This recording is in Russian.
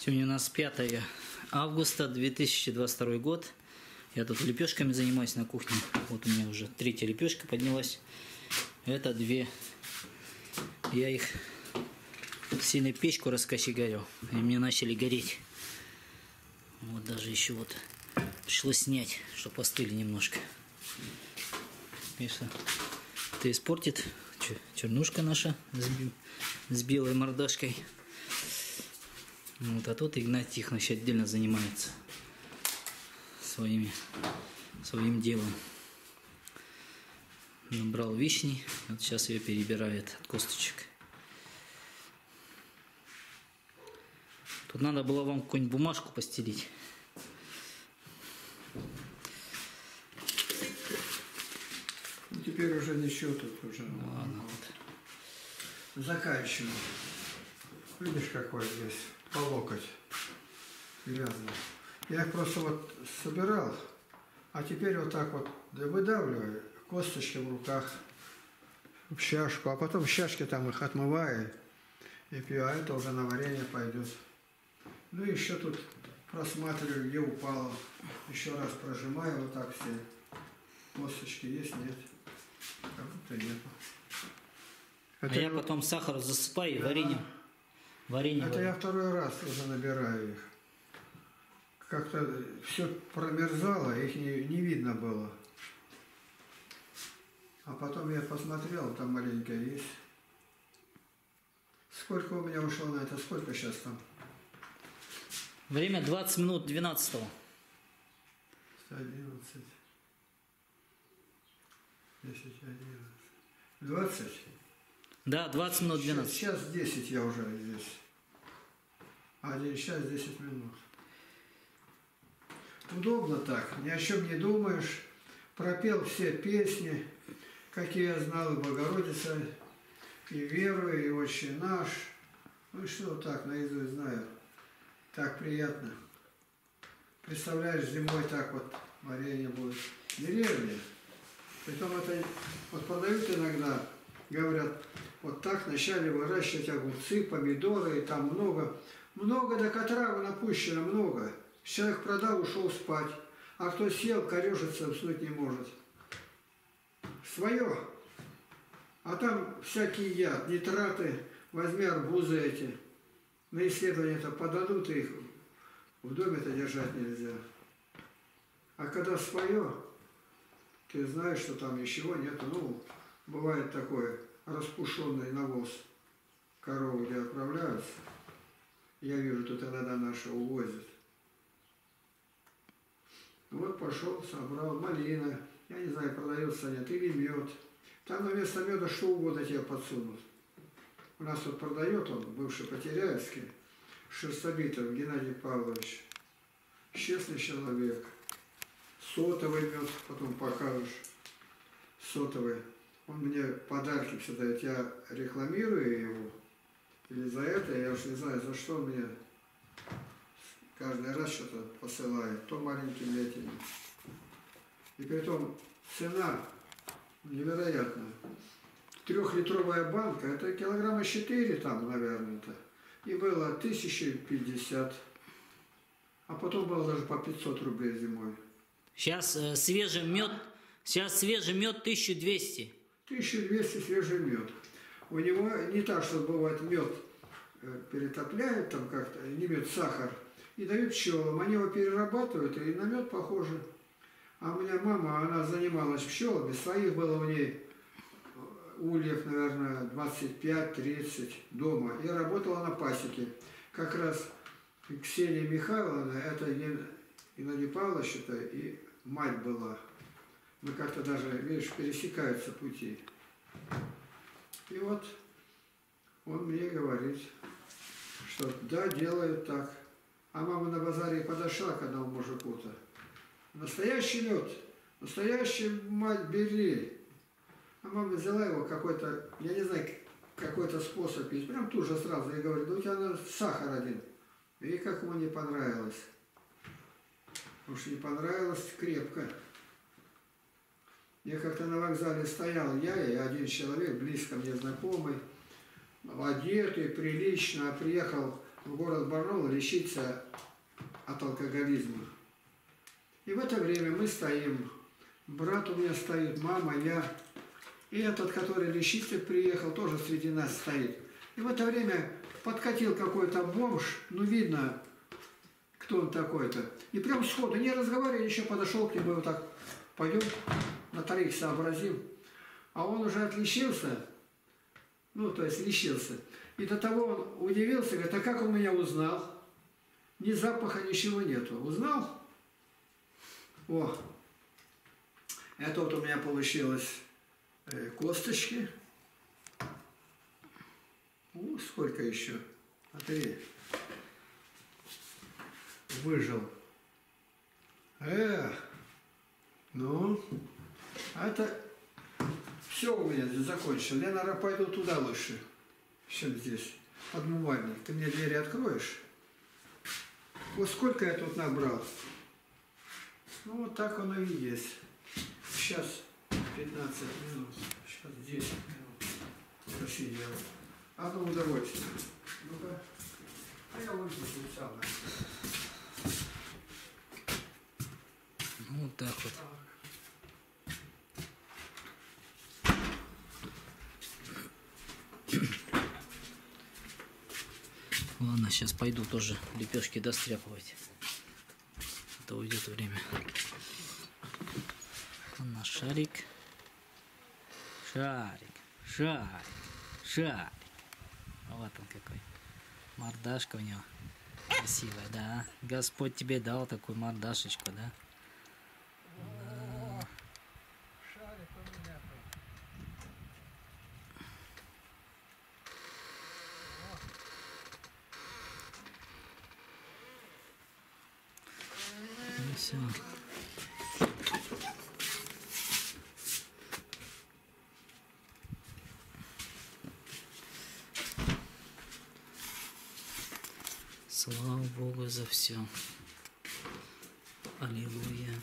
Сегодня у нас 5 августа 2022 год. Я тут лепешками занимаюсь на кухне. Вот у меня уже третья лепешка поднялась. Это две. Я их сильно печку раскочегарил. И мне начали гореть. Вот даже еще вот пришлось снять, чтобы остыли немножко. Конечно, это испортит чернушка наша с белой мордашкой. Вот, а тут Игнат Тихонович отдельно занимается своими, своим делом. Набрал вишни, вот сейчас ее перебирает от косточек. Тут надо было вам какую-нибудь бумажку постелить. Ну, теперь уже ничего тут уже. Ладно, вот. Заканчиваем. Видишь, какой здесь по локоть грязный. Я их просто вот собирал, а теперь вот так вот выдавливаю, косточки в руках, в чашку, а потом в чашке там их отмываю и пью, а это уже на варенье пойдет. Ну и еще тут просматриваю, где упало. Еще раз прожимаю вот так все. Косточки есть, нет. Как будто нет. Это а я потом сахар засыпаю и да. варенье. Варенье. Это я второй раз уже набираю их. Как-то все промерзало, их не, не видно было. А потом я посмотрел, там маленькая есть. Сколько у меня ушло на это? Сколько сейчас там? Время 20 минут 12 -го. 11. 10, 11. 20? Да, 20 минут 12. Сейчас, сейчас 10 я уже здесь. Один час 10 минут. Удобно так, ни о чем не думаешь. Пропел все песни, какие я знал, и Богородица, и верую, и Отче наш. Ну и что так, наизусть знаю. Так приятно. Представляешь, зимой так вот варенье будет. Деревня. Притом это вот продают иногда, говорят, вот так вначале выращивать огурцы, помидоры, и там много, много до котра напущено, много. Человек продал, ушел спать. А кто сел, корежится, уснуть не может. Свое. А там всякие яд, нитраты, возьми арбузы эти. На исследование-то подадут их, в доме-то держать нельзя. А когда свое, ты знаешь, что там ничего нет. Ну, бывает такое, распушенный навоз коровы, где отправляются. Я вижу, тут иногда наши увозят. Вот пошел, собрал малина, я не знаю, продается нет, или мед. Там на место меда что угодно тебе подсунут. У нас вот продает он, бывший Потеряевский, Шерстобитов Геннадий Павлович. Честный человек. Сотовый мед, потом покажешь. Сотовый. Он мне подарки всегда дает. Я рекламирую его. Или за это, я уж не знаю, за что он мне каждый раз что-то посылает. То маленьким этим. И при том цена невероятная. Трехлитровая банка, это килограмма 4 там, наверное-то. И было 1050. А потом было даже по 500 рублей зимой. Сейчас э, свежий мед, сейчас свежий мед 1200. 1200 свежий мед. У него не так, что бывает мед э, перетопляют там как-то, не мед, сахар, и дают пчелам. Они его перерабатывают, и на мед похоже. А у меня мама, она занималась пчелами, своих было у ней ульев, наверное, 25-30 дома. И работала на пасеке. Как раз Ксения Михайловна, это Геннадий Павлович, это и мать была. Мы как-то даже, видишь, пересекаются пути. И вот он мне говорит, что да, делают так. А мама на базаре подошла к одному мужику-то. Настоящий лед, настоящий мать бери. А мама взяла его какой-то, я не знаю, какой-то способ есть. Прям тут же сразу. Я говорю, да у тебя сахар один. И как ему не понравилось. Уж не понравилось крепко. Я как-то на вокзале стоял, я и один человек, близко мне знакомый, одетый, прилично, приехал в город Барнаул лечиться от алкоголизма. И в это время мы стоим, брат у меня стоит, мама, я, и этот, который лечиться приехал, тоже среди нас стоит. И в это время подкатил какой-то бомж, ну видно, кто он такой-то. И прям сходу, не разговаривая, еще подошел к нему, вот так, пойдем на троих сообразим. А он уже отличился, ну, то есть лечился. И до того он удивился, говорит, а как он меня узнал? Ни запаха, ничего нету. Узнал? О, это вот у меня получилось э, косточки. О, сколько еще? Смотри. Выжил. Эх. Ну, а это все у меня закончилось. Я, наверное, пойду туда лучше, чем здесь. Подмывальник. Ты мне двери откроешь? Вот сколько я тут набрал? Ну, вот так оно и есть. Сейчас 15 минут. Сейчас 10 минут. Посидел. Одно удовольствие. Ну-ка. А я выйду тут самое. Ну, вот так вот. Ладно, сейчас пойду тоже лепешки достряпывать. Это уйдет время. На шарик. Шарик. Шарик. Шарик. Вот он какой. Мордашка у него. Красивая, да. Господь тебе дал такую мордашечку, да? Шарик у меня тут. Ну все. Слава Богу за все. Аллилуйя.